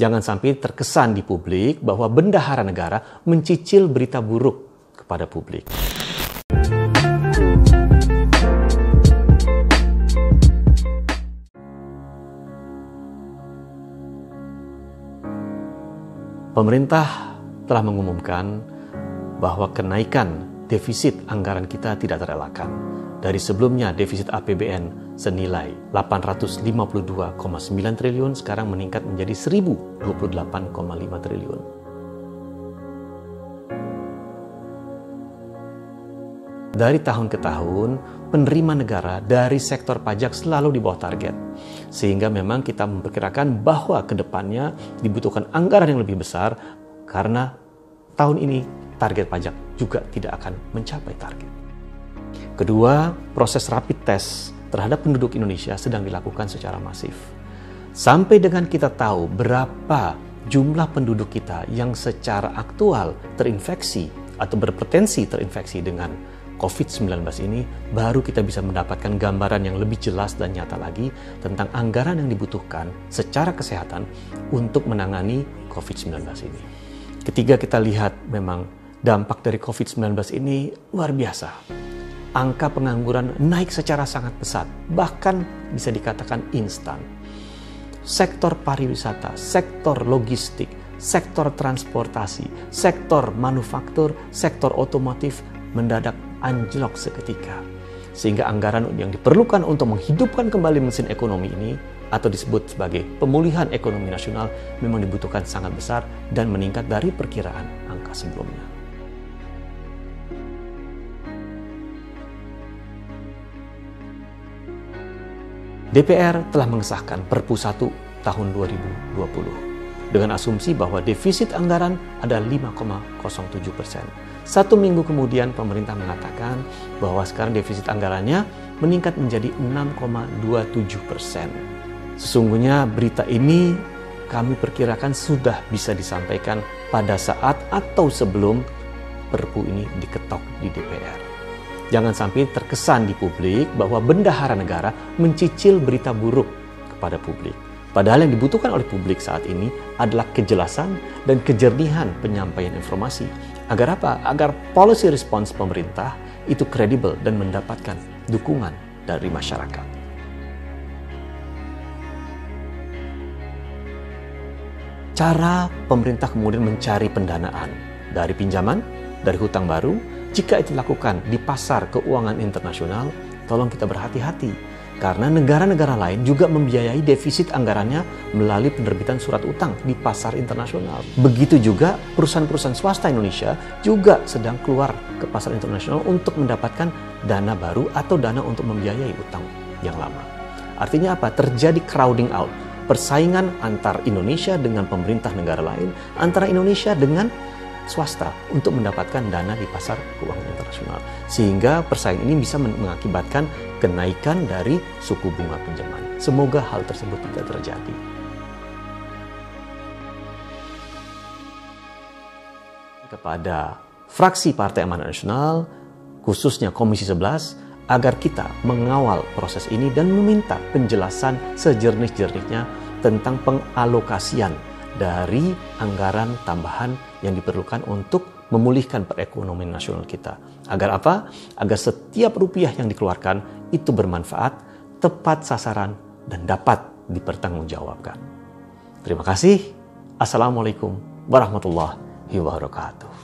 Jangan sampai terkesan di publik bahwa bendahara negara mencicil berita buruk kepada publik. Pemerintah telah mengumumkan bahwa kenaikan defisit anggaran kita tidak terelakkan. Dari sebelumnya defisit APBN senilai 852,9 triliun sekarang meningkat menjadi 1028,5 triliun. Dari tahun ke tahun, penerima negara dari sektor pajak selalu di bawah target. Sehingga memang kita memperkirakan bahwa ke depannya dibutuhkan anggaran yang lebih besar karena tahun ini target pajak juga tidak akan mencapai target. Kedua, proses rapid test terhadap penduduk Indonesia sedang dilakukan secara masif. Sampai dengan kita tahu berapa jumlah penduduk kita yang secara aktual terinfeksi atau berpotensi terinfeksi dengan COVID-19 ini, baru kita bisa mendapatkan gambaran yang lebih jelas dan nyata lagi tentang anggaran yang dibutuhkan secara kesehatan untuk menangani COVID-19 ini. Ketiga kita lihat memang dampak dari COVID-19 ini luar biasa. Angka pengangguran naik secara sangat pesat, bahkan bisa dikatakan instan. Sektor pariwisata, sektor logistik, sektor transportasi, sektor manufaktur, sektor otomotif mendadak anjlok seketika. Sehingga anggaran yang diperlukan untuk menghidupkan kembali mesin ekonomi ini atau disebut sebagai pemulihan ekonomi nasional memang dibutuhkan sangat besar dan meningkat dari perkiraan angka sebelumnya. DPR telah mengesahkan Perpu 1 tahun 2020 dengan asumsi bahwa defisit anggaran ada 5,07 persen satu minggu kemudian pemerintah mengatakan bahwa sekarang defisit anggarannya meningkat menjadi 6,27 persen. Sesungguhnya berita ini kami perkirakan sudah bisa disampaikan pada saat atau sebelum perpu ini diketok di DPR. Jangan sampai terkesan di publik bahwa bendahara negara mencicil berita buruk kepada publik. Padahal yang dibutuhkan oleh publik saat ini adalah kejelasan dan kejernihan penyampaian informasi. Agar apa? Agar policy response pemerintah itu kredibel dan mendapatkan dukungan dari masyarakat. Cara pemerintah kemudian mencari pendanaan dari pinjaman, dari hutang baru, jika itu dilakukan di pasar keuangan internasional, tolong kita berhati-hati karena negara-negara lain juga membiayai defisit anggarannya melalui penerbitan surat utang di pasar internasional. Begitu juga perusahaan-perusahaan swasta Indonesia juga sedang keluar ke pasar internasional untuk mendapatkan dana baru atau dana untuk membiayai utang yang lama. Artinya apa? Terjadi crowding out, persaingan antar Indonesia dengan pemerintah negara lain, antara Indonesia dengan swasta untuk mendapatkan dana di pasar keuangan internasional. Sehingga persaingan ini bisa mengakibatkan kenaikan dari suku bunga pinjaman. Semoga hal tersebut tidak terjadi. Kepada fraksi Partai Amanat Nasional, khususnya Komisi 11, agar kita mengawal proses ini dan meminta penjelasan sejernih-jernihnya tentang pengalokasian dari anggaran tambahan yang diperlukan untuk memulihkan perekonomian nasional kita. Agar apa? Agar setiap rupiah yang dikeluarkan itu bermanfaat, tepat sasaran, dan dapat dipertanggungjawabkan. Terima kasih. Assalamualaikum warahmatullahi wabarakatuh.